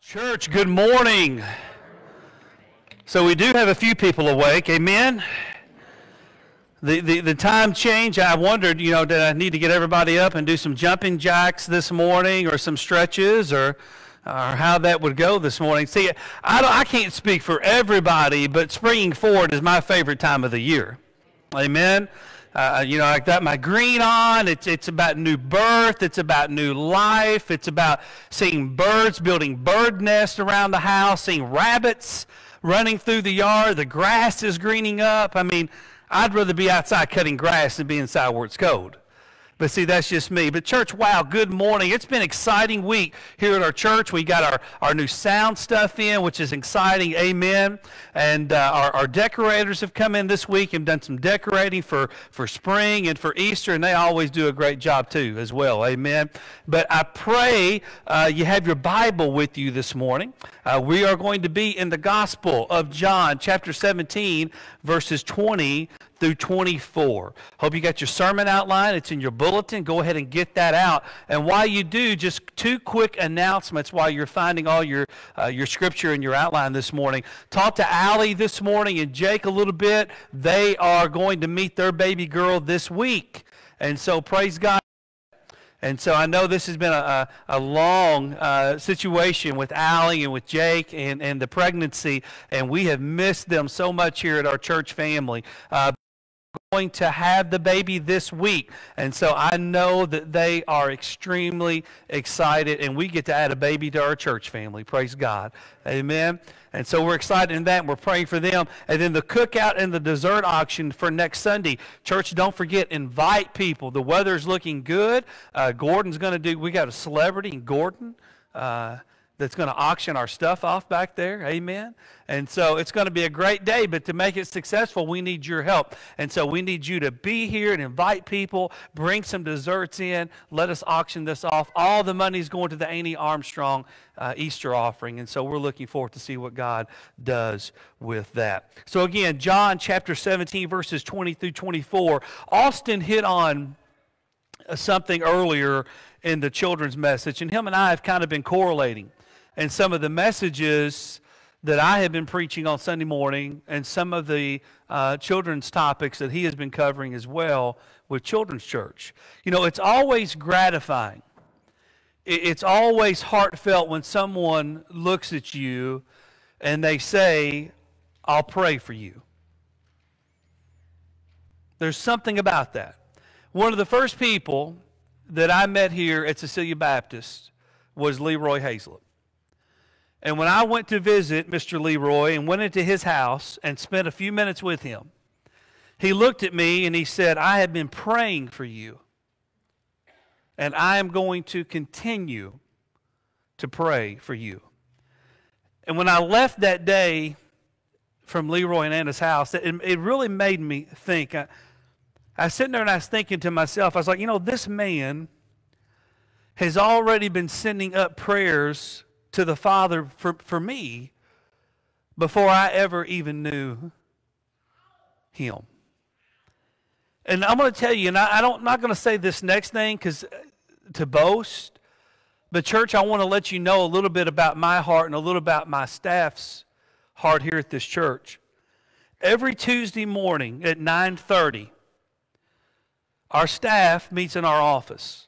Church, good morning. So we do have a few people awake. Amen. The, the, the time change, I wondered, you know, did I need to get everybody up and do some jumping jacks this morning or some stretches or, or how that would go this morning? See, I, don't, I can't speak for everybody, but springing forward is my favorite time of the year. Amen. Uh, you know, I got my green on. It's, it's about new birth. It's about new life. It's about seeing birds building bird nests around the house, seeing rabbits running through the yard. The grass is greening up. I mean, I'd rather be outside cutting grass than be inside where it's cold. But see, that's just me. But church, wow, good morning. It's been an exciting week here at our church. We got our, our new sound stuff in, which is exciting. Amen. And uh, our, our decorators have come in this week and done some decorating for, for spring and for Easter, and they always do a great job too as well. Amen. But I pray uh, you have your Bible with you this morning. Uh, we are going to be in the Gospel of John, chapter 17, verses 20 through 24. Hope you got your sermon outline. It's in your bulletin. Go ahead and get that out. And while you do, just two quick announcements while you're finding all your, uh, your scripture and your outline this morning. Talk to Allie this morning and Jake a little bit. They are going to meet their baby girl this week. And so praise God. And so I know this has been a, a, long uh, situation with Allie and with Jake and, and the pregnancy, and we have missed them so much here at our church family. Uh, going to have the baby this week. And so I know that they are extremely excited, and we get to add a baby to our church family. Praise God. Amen. And so we're excited in that, and we're praying for them. And then the cookout and the dessert auction for next Sunday. Church, don't forget, invite people. The weather's looking good. Uh, Gordon's going to do, we got a celebrity in Gordon. Uh, that's going to auction our stuff off back there. Amen. And so it's going to be a great day, but to make it successful, we need your help. And so we need you to be here and invite people, bring some desserts in, let us auction this off. All the money is going to the Annie Armstrong uh, Easter offering. And so we're looking forward to see what God does with that. So again, John chapter 17, verses 20 through 24. Austin hit on something earlier in the children's message, and him and I have kind of been correlating and some of the messages that I have been preaching on Sunday morning and some of the uh, children's topics that he has been covering as well with Children's Church. You know, it's always gratifying. It's always heartfelt when someone looks at you and they say, I'll pray for you. There's something about that. One of the first people that I met here at Cecilia Baptist was Leroy Hazlett. And when I went to visit Mr. Leroy and went into his house and spent a few minutes with him, he looked at me and he said, I have been praying for you. And I am going to continue to pray for you. And when I left that day from Leroy and Anna's house, it, it really made me think. I, I was sitting there and I was thinking to myself, I was like, you know, this man has already been sending up prayers to the Father for, for me before I ever even knew Him. And I'm going to tell you, and I, I don't, I'm not going to say this next thing because uh, to boast, but church, I want to let you know a little bit about my heart and a little about my staff's heart here at this church. Every Tuesday morning at 9:30, our staff meets in our office.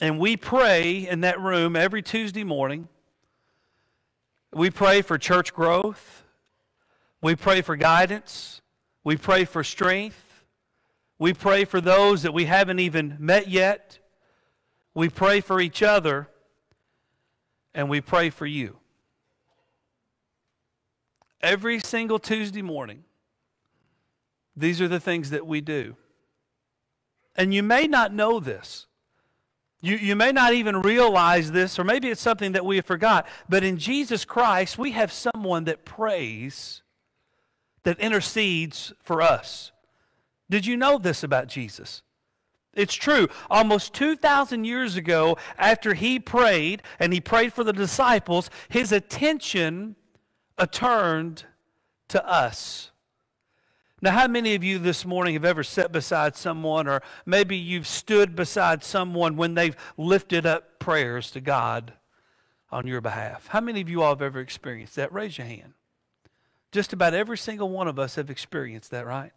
And we pray in that room every Tuesday morning. We pray for church growth. We pray for guidance. We pray for strength. We pray for those that we haven't even met yet. We pray for each other. And we pray for you. Every single Tuesday morning, these are the things that we do. And you may not know this. You, you may not even realize this, or maybe it's something that we have forgot, but in Jesus Christ, we have someone that prays, that intercedes for us. Did you know this about Jesus? It's true. Almost 2,000 years ago, after he prayed and he prayed for the disciples, his attention turned to us. Now, how many of you this morning have ever sat beside someone, or maybe you've stood beside someone when they've lifted up prayers to God? on your behalf. How many of you all have ever experienced that? Raise your hand. Just about every single one of us have experienced that, right?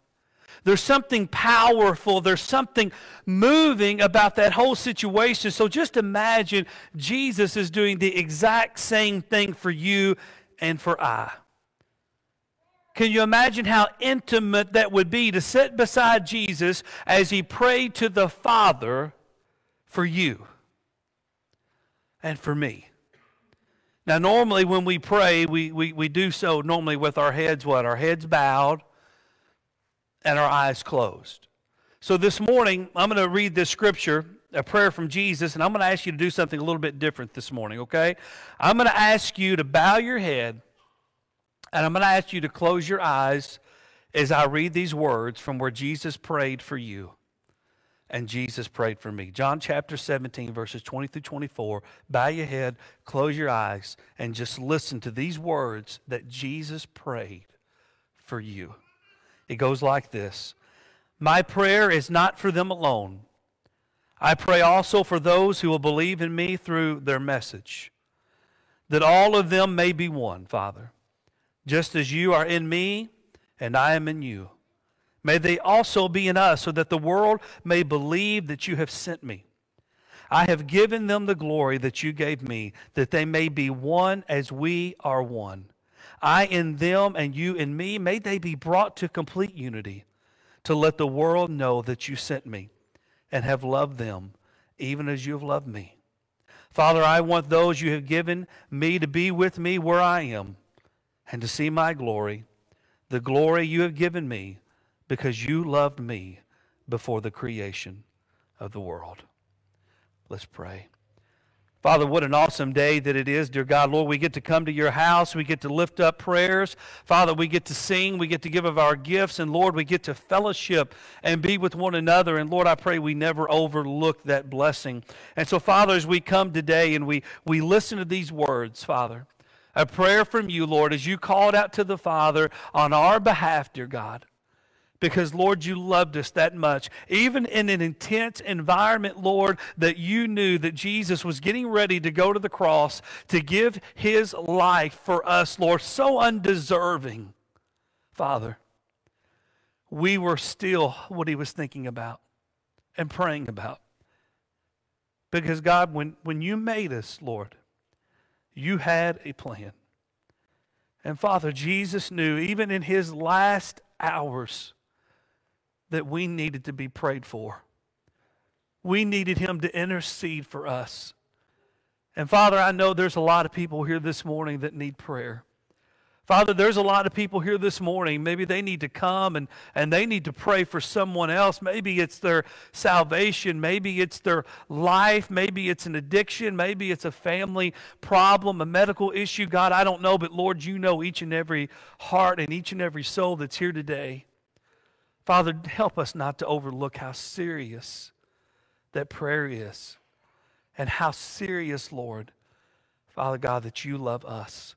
There's something powerful, there's something moving about that whole situation. So just imagine Jesus is doing the exact same thing for you and for I. Can you imagine how intimate that would be to sit beside Jesus as he prayed to the Father for you and for me? Now, normally when we pray, we, we, we do so normally with our heads what? Our heads bowed and our eyes closed. So this morning, I'm going to read this scripture, a prayer from Jesus, and I'm going to ask you to do something a little bit different this morning, okay? I'm going to ask you to bow your head, and I'm going to ask you to close your eyes as I read these words from where Jesus prayed for you and Jesus prayed for me. John chapter 17, verses 20 through 24. Bow your head, close your eyes, and just listen to these words that Jesus prayed for you. It goes like this My prayer is not for them alone. I pray also for those who will believe in me through their message, that all of them may be one, Father, just as you are in me and I am in you May they also be in us, so that the world may believe that you have sent me. I have given them the glory that you gave me, that they may be one as we are one. I in them and you in me, may they be brought to complete unity, to let the world know that you sent me and have loved them, even as you have loved me. Father, I want those you have given me to be with me where I am and to see my glory, the glory you have given me because you loved me before the creation of the world. Let's pray. Father, what an awesome day that it is, dear God. Lord, we get to come to your house. We get to lift up prayers. Father, we get to sing. We get to give of our gifts. And Lord, we get to fellowship and be with one another. And Lord, I pray we never overlook that blessing. And so, Father, as we come today and we, we listen to these words, Father, a prayer from you, Lord, as you called out to the Father on our behalf, dear God because, Lord, you loved us that much. Even in an intense environment, Lord, that you knew that Jesus was getting ready to go to the cross to give his life for us, Lord, so undeserving. Father, we were still what he was thinking about and praying about. Because, God, when, when you made us, Lord, you had a plan. And Father, Jesus knew, even in his last hours, that we needed to be prayed for. We needed him to intercede for us. And Father, I know there's a lot of people here this morning that need prayer. Father, there's a lot of people here this morning. Maybe they need to come and, and they need to pray for someone else. Maybe it's their salvation. Maybe it's their life. Maybe it's an addiction. Maybe it's a family problem, a medical issue. God, I don't know, but Lord, you know each and every heart and each and every soul that's here today. Father, help us not to overlook how serious that prayer is and how serious, Lord, Father God, that you love us.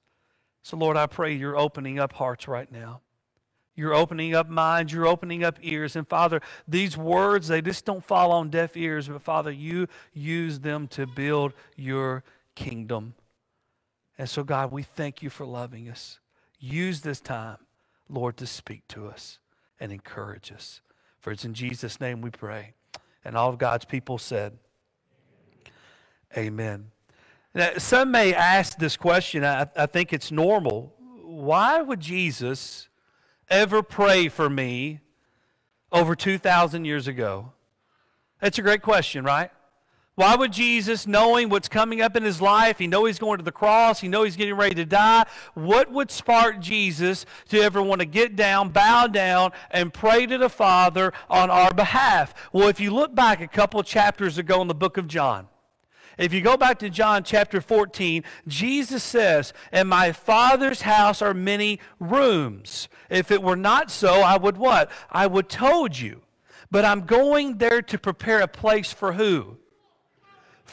So, Lord, I pray you're opening up hearts right now. You're opening up minds, you're opening up ears. And Father, these words, they just don't fall on deaf ears, but Father, you use them to build your kingdom. And so, God, we thank you for loving us. Use this time, Lord, to speak to us and encourage us. For it's in Jesus' name we pray. And all of God's people said, Amen. Now, some may ask this question. I, I think it's normal. Why would Jesus ever pray for me over 2,000 years ago? That's a great question, right? Why would Jesus, knowing what's coming up in his life, he know he's going to the cross, he know he's getting ready to die, what would spark Jesus to ever want to get down, bow down, and pray to the Father on our behalf? Well, if you look back a couple chapters ago in the book of John, if you go back to John chapter 14, Jesus says, In my Father's house are many rooms. If it were not so, I would what? I would told you. But I'm going there to prepare a place for who?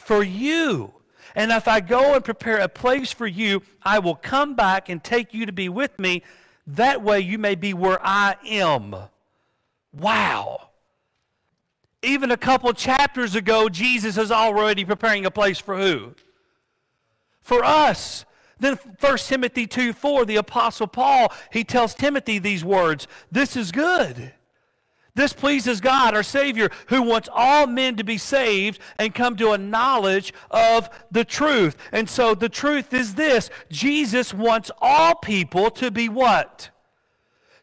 for you. And if I go and prepare a place for you, I will come back and take you to be with me. That way you may be where I am. Wow. Even a couple chapters ago, Jesus is already preparing a place for who? for us. Then 1 Timothy 2 4, the Apostle Paul, he tells Timothy these words This is good. This pleases God, our Savior, who wants all men to be saved and come to a knowledge of the truth. And so the truth is this Jesus wants all people to be what?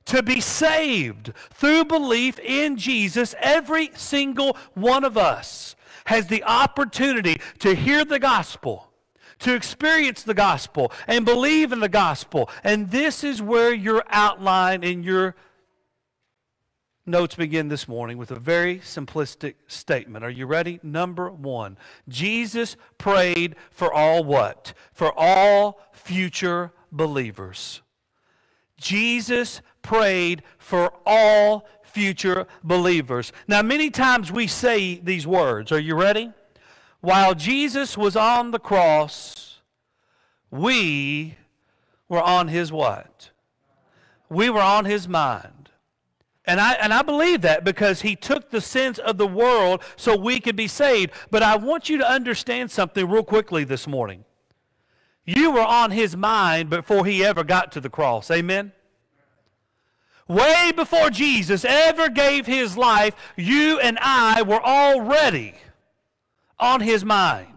To be saved through belief in Jesus. Every single one of us has the opportunity to hear the gospel to experience the gospel and believe in the gospel. And this is where your outline and your notes begin this morning with a very simplistic statement. Are you ready? Number one Jesus prayed for all what? For all future believers. Jesus prayed for all future believers. Now, many times we say these words. Are you ready? While Jesus was on the cross, we were on his what? We were on his mind. And I, and I believe that because he took the sins of the world so we could be saved. But I want you to understand something real quickly this morning. You were on his mind before he ever got to the cross. Amen? Way before Jesus ever gave his life, you and I were already on his mind.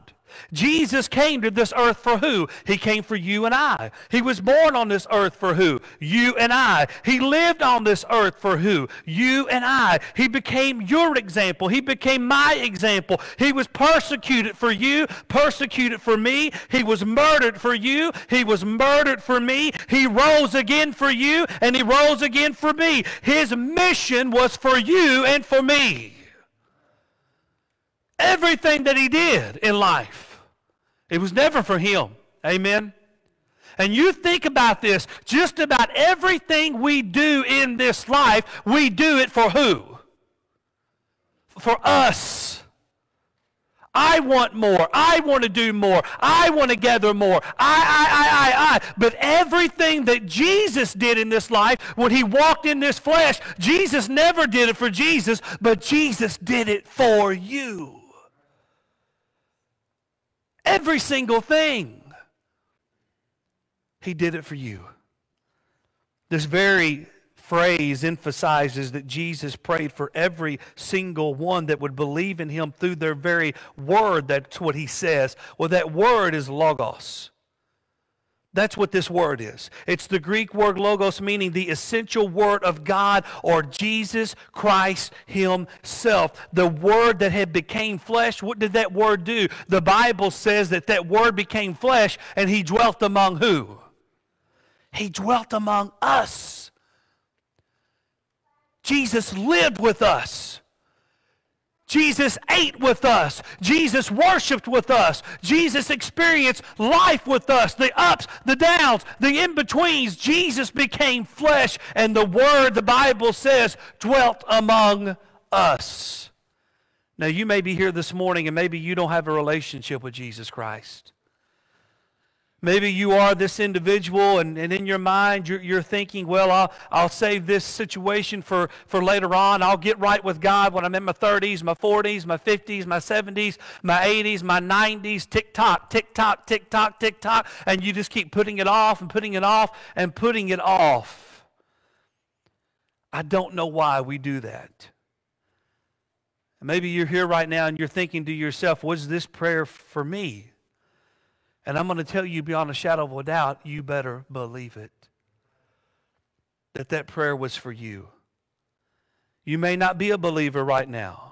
Jesus came to this earth for who? He came for you and I. He was born on this earth for who? You and I. He lived on this earth for who? You and I. He became your example. He became my example. He was persecuted for you, persecuted for me. He was murdered for you. He was murdered for me. He rose again for you, and he rose again for me. His mission was for you and for me. Everything that he did in life, it was never for him. Amen. And you think about this, just about everything we do in this life, we do it for who? For us. I want more. I want to do more. I want to gather more. I, I, I, I, I. But everything that Jesus did in this life, when he walked in this flesh, Jesus never did it for Jesus, but Jesus did it for you. Every single thing. He did it for you. This very phrase emphasizes that Jesus prayed for every single one that would believe in him through their very word. That's what he says. Well, that word is logos. That's what this word is. It's the Greek word logos, meaning the essential word of God or Jesus Christ Himself. The word that had became flesh. What did that word do? The Bible says that that word became flesh and He dwelt among who? He dwelt among us. Jesus lived with us. Jesus ate with us. Jesus worshiped with us. Jesus experienced life with us. The ups, the downs, the in betweens. Jesus became flesh, and the Word, the Bible says, dwelt among us. Now, you may be here this morning, and maybe you don't have a relationship with Jesus Christ. Maybe you are this individual, and, and in your mind, you're, you're thinking, well, I'll, I'll save this situation for, for later on. I'll get right with God when I'm in my 30s, my 40s, my 50s, my 70s, my 80s, my 90s. Tick tock, tick tock, tick tock, tick tock. And you just keep putting it off and putting it off and putting it off. I don't know why we do that. Maybe you're here right now and you're thinking to yourself, was this prayer for me? And I'm going to tell you beyond a shadow of a doubt, you better believe it. That that prayer was for you. You may not be a believer right now.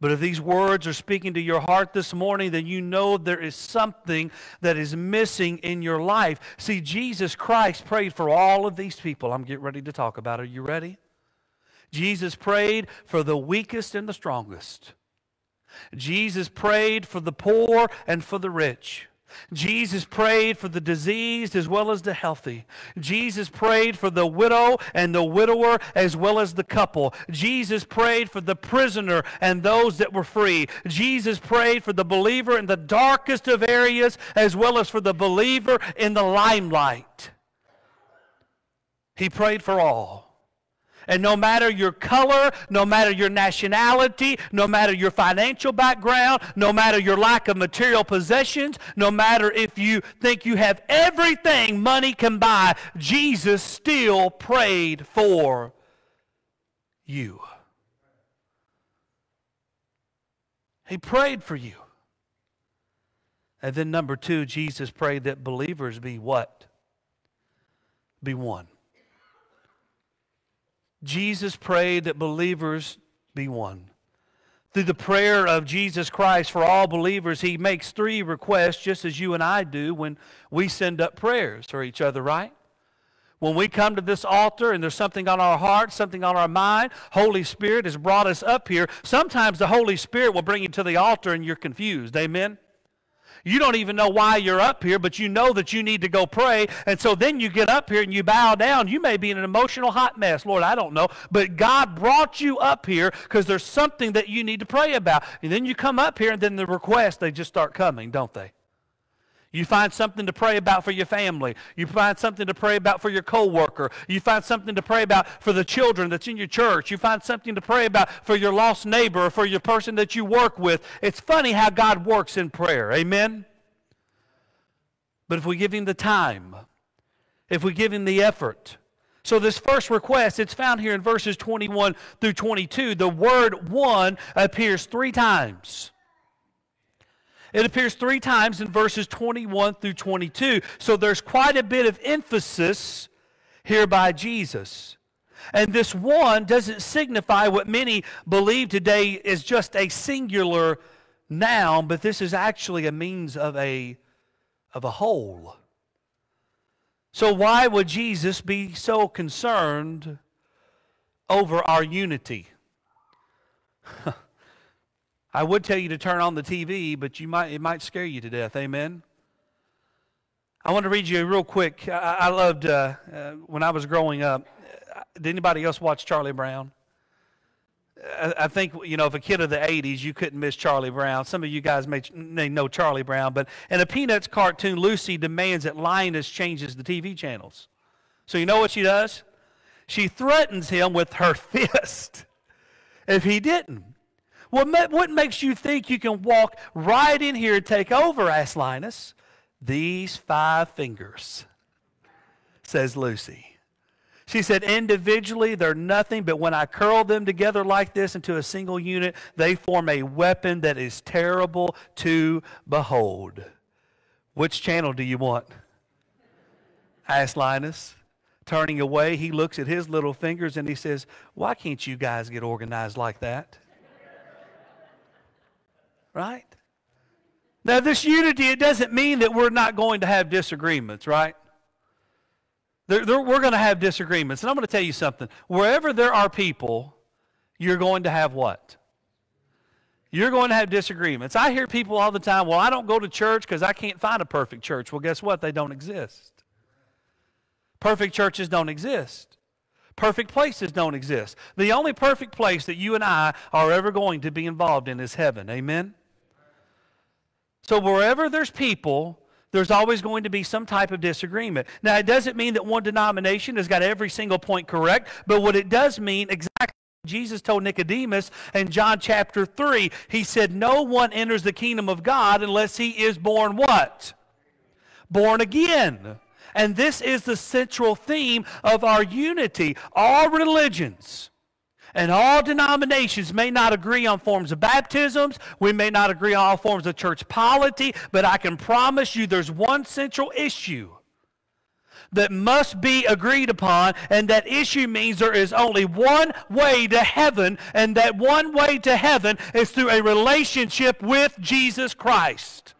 But if these words are speaking to your heart this morning, then you know there is something that is missing in your life. See, Jesus Christ prayed for all of these people. I'm getting ready to talk about. Are you ready? Jesus prayed for the weakest and the strongest. Jesus prayed for the poor and for the rich. Jesus prayed for the diseased as well as the healthy. Jesus prayed for the widow and the widower as well as the couple. Jesus prayed for the prisoner and those that were free. Jesus prayed for the believer in the darkest of areas as well as for the believer in the limelight. He prayed for all. And no matter your color, no matter your nationality, no matter your financial background, no matter your lack of material possessions, no matter if you think you have everything money can buy, Jesus still prayed for you. He prayed for you. And then, number two, Jesus prayed that believers be what? Be one. Jesus prayed that believers be one. Through the prayer of Jesus Christ for all believers, he makes three requests, just as you and I do when we send up prayers for each other, right? When we come to this altar and there's something on our heart, something on our mind, Holy Spirit has brought us up here. Sometimes the Holy Spirit will bring you to the altar and you're confused. Amen? You don't even know why you're up here, but you know that you need to go pray. And so then you get up here and you bow down. You may be in an emotional hot mess. Lord, I don't know. But God brought you up here because there's something that you need to pray about. And then you come up here and then the requests, they just start coming, don't they? You find something to pray about for your family. You find something to pray about for your coworker. You find something to pray about for the children that's in your church. You find something to pray about for your lost neighbor or for your person that you work with. It's funny how God works in prayer. Amen? But if we give him the time, if we give him the effort, so this first request, it's found here in verses 21 through 22. The word one appears three times. It appears three times in verses 21 through 22. So there's quite a bit of emphasis here by Jesus. And this one doesn't signify what many believe today is just a singular noun, but this is actually a means of a, of a whole. So, why would Jesus be so concerned over our unity? I would tell you to turn on the TV, but you might, it might scare you to death. Amen. I want to read you real quick. I, I loved uh, uh, when I was growing up. Did anybody else watch Charlie Brown? I, I think you know, if a kid of the '80s, you couldn't miss Charlie Brown. Some of you guys may, may know Charlie Brown, but in a Peanuts cartoon, Lucy demands that Linus changes the TV channels. So you know what she does? She threatens him with her fist if he didn't. What, what makes you think you can walk right in here and take over? asked Linus. These five fingers, says Lucy. She said, individually, they're nothing, but when I curl them together like this into a single unit, they form a weapon that is terrible to behold. Which channel do you want? asked Linus. Turning away, he looks at his little fingers and he says, Why can't you guys get organized like that? Right? Now, this unity, it doesn't mean that we're not going to have disagreements, right? They're, they're, we're going to have disagreements. And I'm going to tell you something. Wherever there are people, you're going to have what? You're going to have disagreements. I hear people all the time, well, I don't go to church because I can't find a perfect church. Well, guess what? They don't exist. Perfect churches don't exist. Perfect places don't exist. The only perfect place that you and I are ever going to be involved in is heaven. Amen? So wherever there's people, there's always going to be some type of disagreement. Now, it doesn't mean that one denomination has got every single point correct, but what it does mean exactly. Jesus told Nicodemus in John chapter 3, he said, No one enters the kingdom of God unless he is born what? Born again. And this is the central theme of our unity. All religions and all denominations may not agree on forms of baptisms. We may not agree on all forms of church polity, but I can promise you there's one central issue that must be agreed upon, and that issue means there is only one way to heaven, and that one way to heaven is through a relationship with Jesus Christ.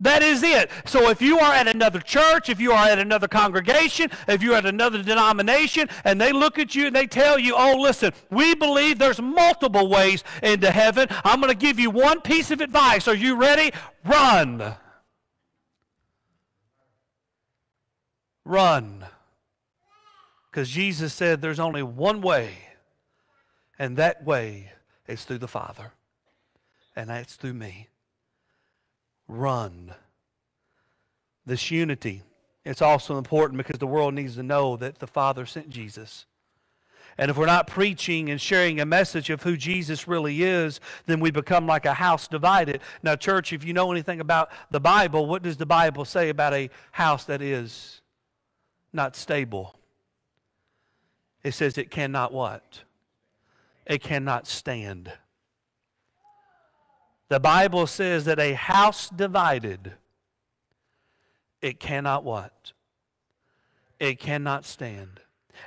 That is it. So if you are at another church, if you are at another congregation, if you're at another denomination, and they look at you and they tell you, oh, listen, we believe there's multiple ways into heaven. I'm going to give you one piece of advice. Are you ready? Run. Run. Because Jesus said there's only one way, and that way is through the Father, and that's through me run. This unity, it's also important because the world needs to know that the Father sent Jesus. And if we're not preaching and sharing a message of who Jesus really is, then we become like a house divided. Now, church, if you know anything about the Bible, what does the Bible say about a house that is not stable? It says it cannot what? It cannot stand. The Bible says that a house divided, it cannot what? It cannot stand.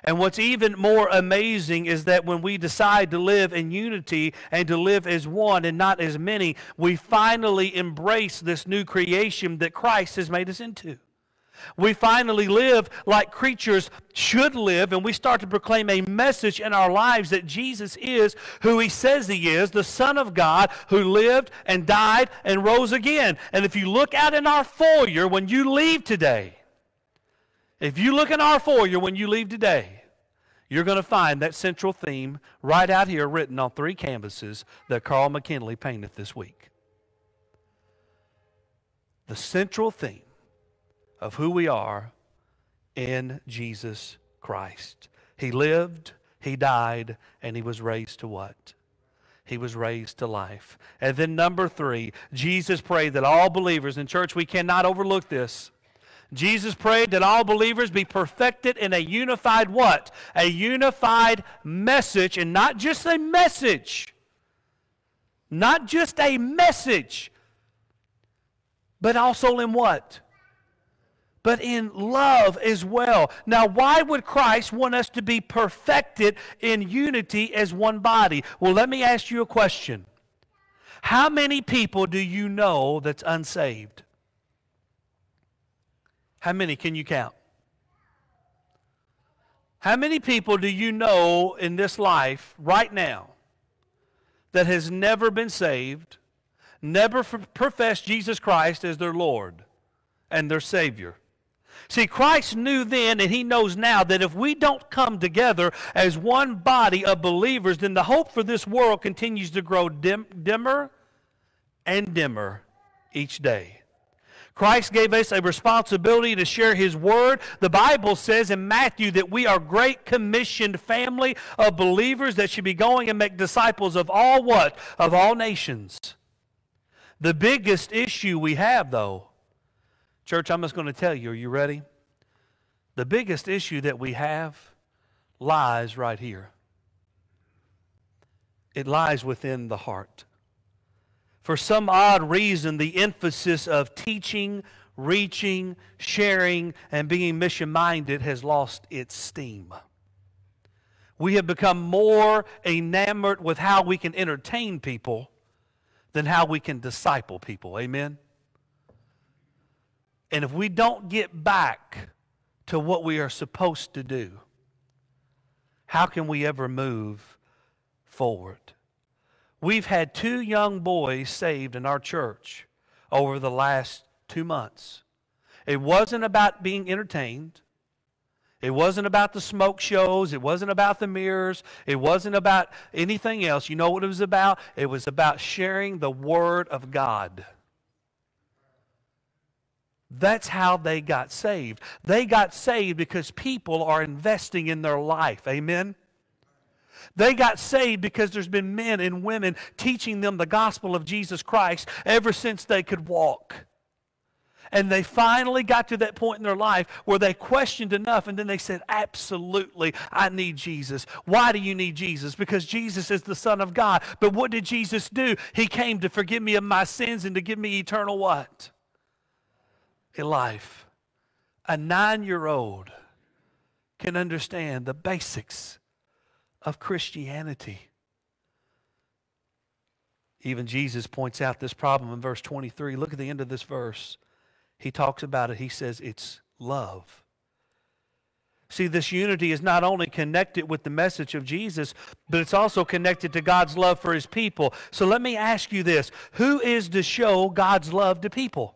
And what's even more amazing is that when we decide to live in unity and to live as one and not as many, we finally embrace this new creation that Christ has made us into. We finally live like creatures should live, and we start to proclaim a message in our lives that Jesus is who he says he is, the Son of God who lived and died and rose again. And if you look out in our foyer when you leave today, if you look in our foyer when you leave today, you're going to find that central theme right out here written on three canvases that Carl McKinley painted this week. The central theme of who we are in Jesus Christ. He lived, He died, and He was raised to what? He was raised to life. And then, number three, Jesus prayed that all believers, in church, we cannot overlook this Jesus prayed that all believers be perfected in a unified what? A unified message, and not just a message. Not just a message, but also in what? But in love as well. Now, why would Christ want us to be perfected in unity as one body? Well, let me ask you a question. How many people do you know that's unsaved? How many can you count? How many people do you know in this life right now that has never been saved, never professed Jesus Christ as their Lord and their Savior? See, Christ knew then and he knows now that if we don't come together as one body of believers, then the hope for this world continues to grow dim, dimmer and dimmer each day. Christ gave us a responsibility to share His Word. The Bible says in Matthew that we are great commissioned family of believers that should be going and make disciples of all what? Of all nations. The biggest issue we have, though, church, I'm just going to tell you, are you ready? The biggest issue that we have lies right here. It lies within the heart for some odd reason, the emphasis of teaching, reaching, sharing, and being mission minded has lost its steam. We have become more enamored with how we can entertain people than how we can disciple people. Amen? And if we don't get back to what we are supposed to do, how can we ever move forward? We've had two young boys saved in our church over the last two months. It wasn't about being entertained. It wasn't about the smoke shows. It wasn't about the mirrors. It wasn't about anything else. You know what it was about? It was about sharing the Word of God. That's how they got saved. They got saved because people are investing in their life. Amen? They got saved because there's been men and women teaching them the gospel of Jesus Christ ever since they could walk. And they finally got to that point in their life where they questioned enough and then they said, Absolutely, I need Jesus. Why do you need Jesus? Because Jesus is the Son of God. But what did Jesus do? He came to forgive me of my sins and to give me eternal what? A life. A nine year old can understand the basics of Christianity. Even Jesus points out this problem in verse 23. Look at the end of this verse. He talks about it. He says it's love. See, this unity is not only connected with the message of Jesus, but it's also connected to God's love for his people. So let me ask you this Who is to show God's love to people?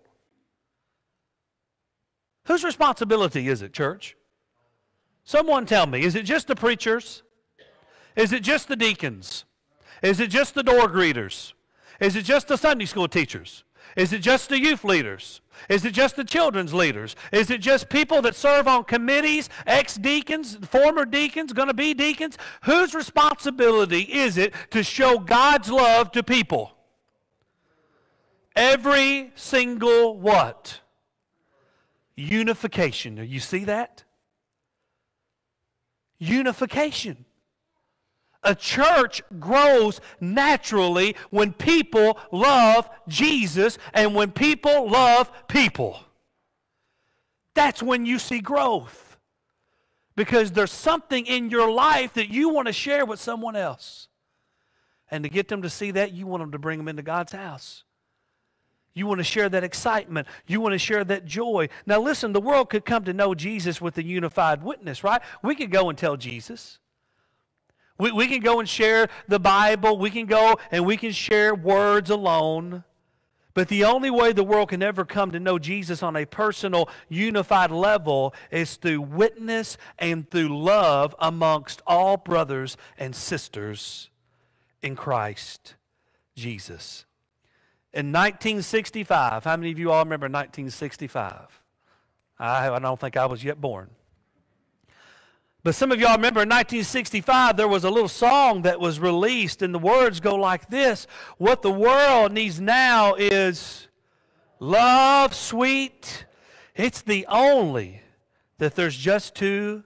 Whose responsibility is it, church? Someone tell me. Is it just the preachers? Is it just the deacons? Is it just the door greeters? Is it just the Sunday school teachers? Is it just the youth leaders? Is it just the children's leaders? Is it just people that serve on committees, ex deacons, former deacons, going to be deacons? Whose responsibility is it to show God's love to people? Every single what? Unification. Do You see that? Unification. A church grows naturally when people love Jesus and when people love people. That's when you see growth. Because there's something in your life that you want to share with someone else. And to get them to see that, you want them to bring them into God's house. You want to share that excitement. You want to share that joy. Now, listen, the world could come to know Jesus with a unified witness, right? We could go and tell Jesus. We, we can go and share the Bible. We can go and we can share words alone. But the only way the world can ever come to know Jesus on a personal, unified level is through witness and through love amongst all brothers and sisters in Christ Jesus. In 1965, how many of you all remember 1965? I, I don't think I was yet born. But some of y'all remember in 1965, there was a little song that was released, and the words go like this What the world needs now is love, sweet. It's the only that there's just too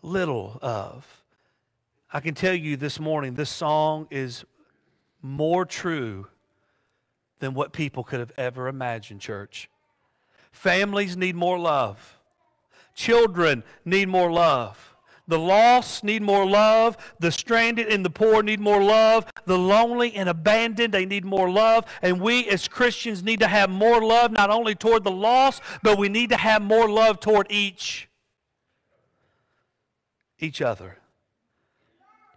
little of. I can tell you this morning, this song is more true than what people could have ever imagined, church. Families need more love. Children need more love. The lost need more love. The stranded and the poor need more love. The lonely and abandoned, they need more love. And we as Christians need to have more love, not only toward the lost, but we need to have more love toward each each other.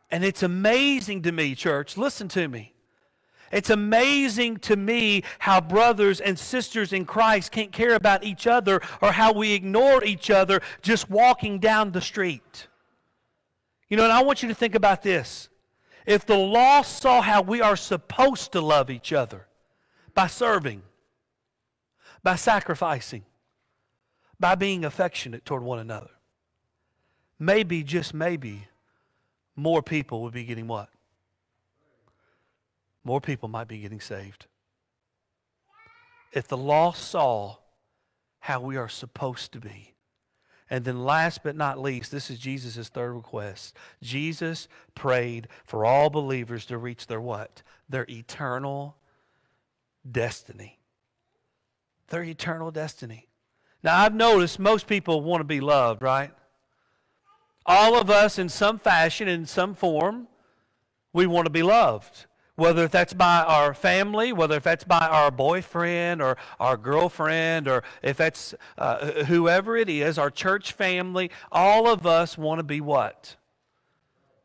And it's amazing to me, church. Listen to me. It's amazing to me how brothers and sisters in Christ can't care about each other or how we ignore each other just walking down the street. You know, and I want you to think about this. If the lost saw how we are supposed to love each other by serving, by sacrificing, by being affectionate toward one another, maybe, just maybe, more people would be getting what? More people might be getting saved. If the lost saw how we are supposed to be. And then, last but not least, this is Jesus' third request. Jesus prayed for all believers to reach their what? Their eternal destiny. Their eternal destiny. Now, I've noticed most people want to be loved, right? All of us, in some fashion, in some form, we want to be loved whether if that's by our family, whether if that's by our boyfriend or our girlfriend, or if that's uh, whoever it is, our church family, all of us want to be what?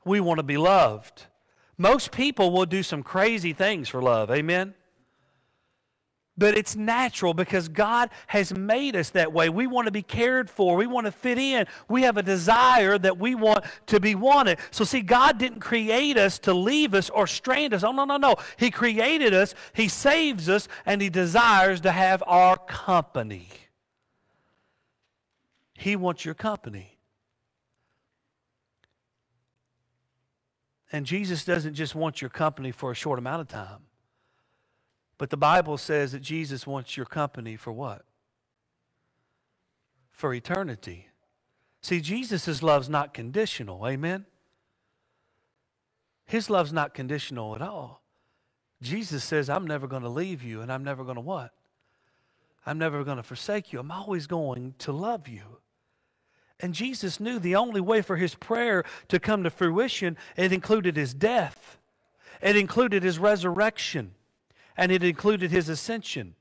We want to be loved. Most people will do some crazy things for love. Amen? But it's natural because God has made us that way. We want to be cared for. We want to fit in. We have a desire that we want to be wanted. So, see, God didn't create us to leave us or strand us. Oh, no, no, no. He created us, He saves us, and He desires to have our company. He wants your company. And Jesus doesn't just want your company for a short amount of time. But the Bible says that Jesus wants your company for what? For eternity. See, Jesus' love's not conditional. Amen? His love's not conditional at all. Jesus says, I'm never going to leave you, and I'm never going to what? I'm never going to forsake you. I'm always going to love you. And Jesus knew the only way for his prayer to come to fruition, it included his death. It included his resurrection and it included his ascension.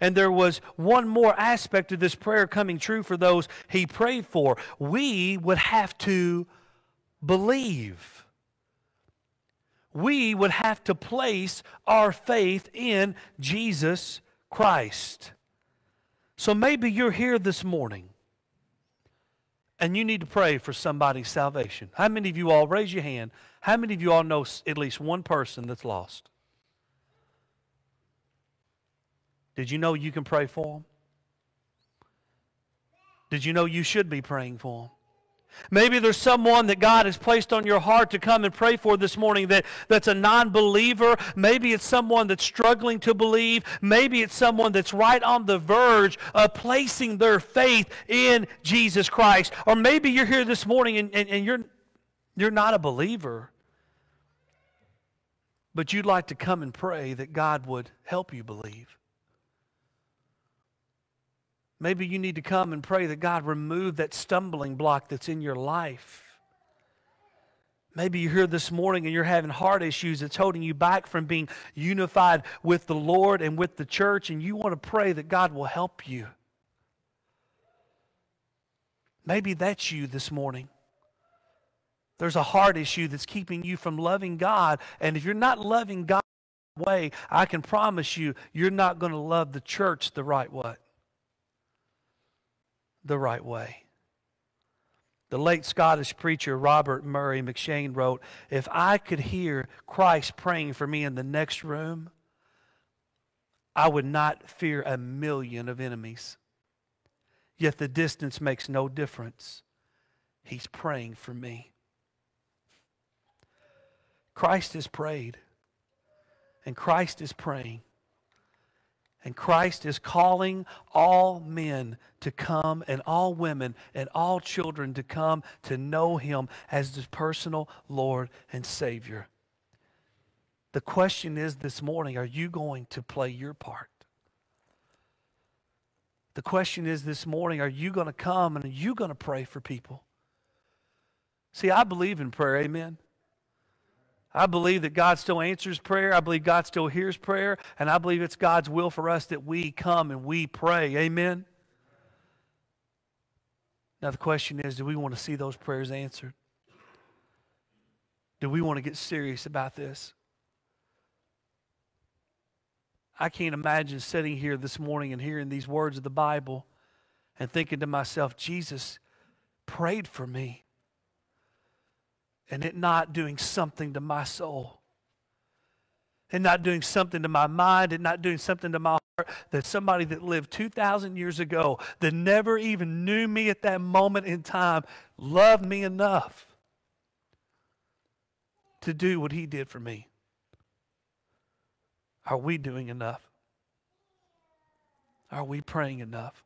And there was one more aspect of this prayer coming true for those he prayed for. We would have to believe. We would have to place our faith in Jesus Christ. So maybe you're here this morning and you need to pray for somebody's salvation. How many of you all, raise your hand, how many of you all know at least one person that's lost? Did you know you can pray for them? Did you know you should be praying for them? Maybe there's someone that God has placed on your heart to come and pray for this morning that, that's a non believer. Maybe it's someone that's struggling to believe. Maybe it's someone that's right on the verge of placing their faith in Jesus Christ. Or maybe you're here this morning and, and, and you're, you're not a believer, but you'd like to come and pray that God would help you believe. Maybe you need to come and pray that God remove that stumbling block that's in your life. Maybe you're here this morning and you're having heart issues that's holding you back from being unified with the Lord and with the church, and you want to pray that God will help you. Maybe that's you this morning. There's a heart issue that's keeping you from loving God, and if you're not loving God the way, I can promise you, you're not going to love the church the right way the right way. The late Scottish preacher Robert Murray M'Cheyne wrote If I could hear Christ praying for me in the next room, I would not fear a million of enemies. Yet the distance makes no difference. He's praying for me. Christ has prayed, and Christ is praying. And Christ is calling all men to come and all women and all children to come to know him as the personal Lord and Savior. The question is this morning are you going to play your part? The question is this morning are you going to come and are you going to pray for people? See, I believe in prayer, amen. I believe that God still answers prayer. I believe God still hears prayer. And I believe it's God's will for us that we come and we pray. Amen? Now, the question is do we want to see those prayers answered? Do we want to get serious about this? I can't imagine sitting here this morning and hearing these words of the Bible and thinking to myself, Jesus prayed for me and it not doing something to my soul. And not doing something to my mind and not doing something to my heart that somebody that lived 2,000 years ago, that never even knew me at that moment in time, loved me enough to do what he did for me. Are we doing enough? Are we praying enough?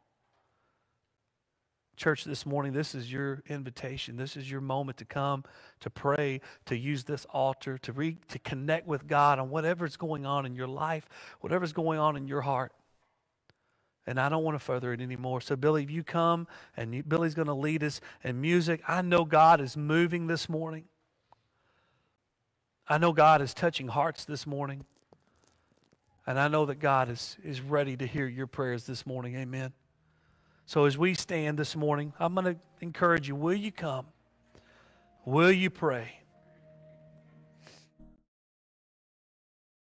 Church, this morning, this is your invitation. This is your moment to come, to pray, to use this altar, to, re- to connect with God on whatever's going on in your life, whatever's going on in your heart. And I don't want to further it anymore. So, Billy, if you come and you, Billy's going to lead us in music, I know God is moving this morning. I know God is touching hearts this morning. And I know that God is, is ready to hear your prayers this morning. Amen. So as we stand this morning, I'm going to encourage you will you come? Will you pray?